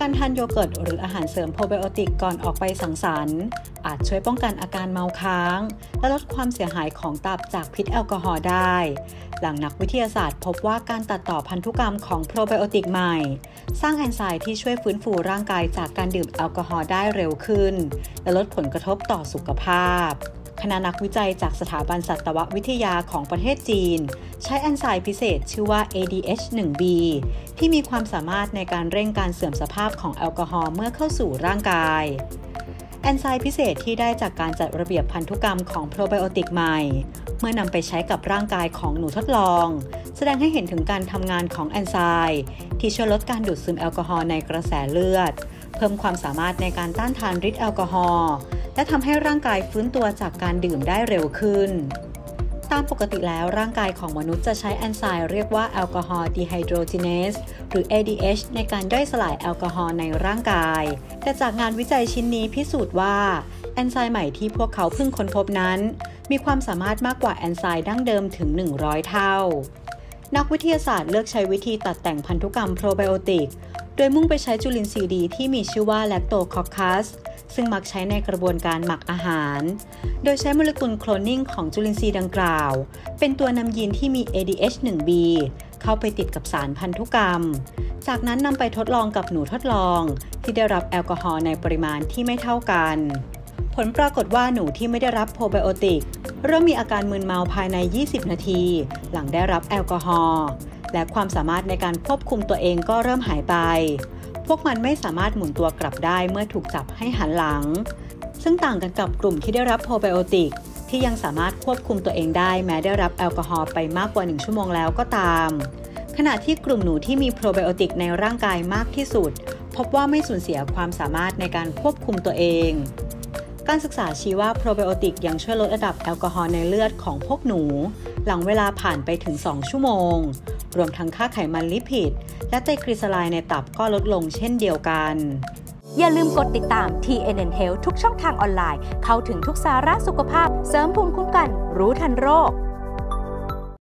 การทานโยเกิร์ตหรืออาหารเสริมโพรไบโอติกก่อนออกไปสังสรรค์ อาจช่วยป้องกันอาการเมาค้าง และลดความเสียหายของตับจากพิษแอลกอฮอล์ได้ หลังนักวิทยาศาสตร์พบว่าการตัดต่อพันธุกรรมของโพรไบโอติกใหม่ สร้างเอนไซม์ที่ช่วยฟื้นฟูร่างกายจากการดื่มแอลกอฮอล์ได้เร็วขึ้น และลดผลกระทบต่อสุขภาพ คณะนักวิจัยจากสถาบันสัตววิทยาของประเทศจีน ใช้เอนไซม์พิเศษชื่อว่า ADH1B ที่มีความสามารถในการเร่งการเสื่อมสภาพของแอลกอฮอล์เมื่อเข้าสู่ร่างกายเอนไซม์พิเศษที่ได้จากการจัดระเบียบพันธุกรรมของโพรไบโอติกใหม่ เมื่อนำไปใช้กับร่างกายของหนูทดลอง แสดงให้เห็นถึงการทำงานของเอนไซม์ที่ช่วยลดการดูดซึมแอลกอฮอล์ในกระแสเลือด เพิ่มความสามารถในการต้านทานฤทธิ์แอลกอฮอล์ และทำให้ร่างกายฟื้นตัวจากการดื่มได้เร็วขึ้น ตามปกติแล้วร่างกายของมนุษย์จะใช้เอนไซม์เรียกว่า alcohol dehydrogenase หรือ ADH ในการย่อยสลายแอลกอฮอล์ในร่างกาย แต่จากงานวิจัยชิ้นนี้พิสูจน์ว่าเอนไซม์ใหม่ที่พวกเขาเพิ่งค้นพบนั้น มีความสามารถมากกว่าเอนไซม์ดั้งเดิมถึง 100 เท่า นักวิทยาศาสตร์เลือกใช้วิธีตัดแต่งพันธุกรรมโพรไบโอติก โดยมุ่งไปใช้จุลินทรีย์ดีที่มีชื่อว่า Lactococcus ซึ่งมักใช้ในกระบวนการหมักอาหาร โดยใช้โมเลกุลโคลนนิ่งของจุลินทรีย์ดังกล่าว เป็นตัวนำยีนที่มี ADH1B เข้าไปติดกับสารพันธุกรรม จากนั้นนำไปทดลองกับหนูทดลอง ที่ได้รับแอลกอฮอล์ในปริมาณที่ไม่เท่ากัน ผลปรากฏว่าหนูที่ไม่ได้รับโปรไบโอติก เริ่มมีอาการมึนเมาภายใน 20 นาที หลังได้รับแอลกอฮอล์และความสามารถในการควบคุมตัวเองก็เริ่มหายไป พวกมันไม่สามารถหมุนตัวกลับได้เมื่อถูกจับให้หันหลัง ซึ่งต่างกันกับกลุ่มที่ได้รับโปรไบโอติกที่ยังสามารถควบคุมตัวเองได้แม้ได้รับแอลกอฮอล์ไปมากกว่า 1 ชั่วโมงแล้วก็ตาม ขณะที่กลุ่มหนูที่มีโปรไบโอติกในร่างกายมากที่สุด พบว่าไม่สูญเสียความสามารถในการควบคุมตัวเอง การศึกษาชี้ว่าโปรไบโอติกยังช่วยลดระดับแอลกอฮอล์ในเลือดของพวกหนู หลังเวลาผ่านไปถึง 2 ชั่วโมง รวมทั้งค่าไขมันลิพิด และไตรกลีเซอไรด์ในตับก็ลดลงเช่นเดียวกัน อย่าลืมกดติดตาม TNN Health ทุกช่องทางออนไลน์ เข้าถึงทุกสาระสุขภาพ เสริมภูมิคุ้มกัน รู้ทันโรค